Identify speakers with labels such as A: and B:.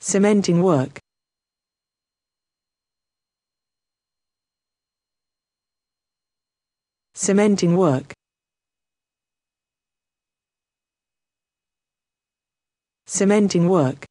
A: Cementing work. Cementing work. Cementing work.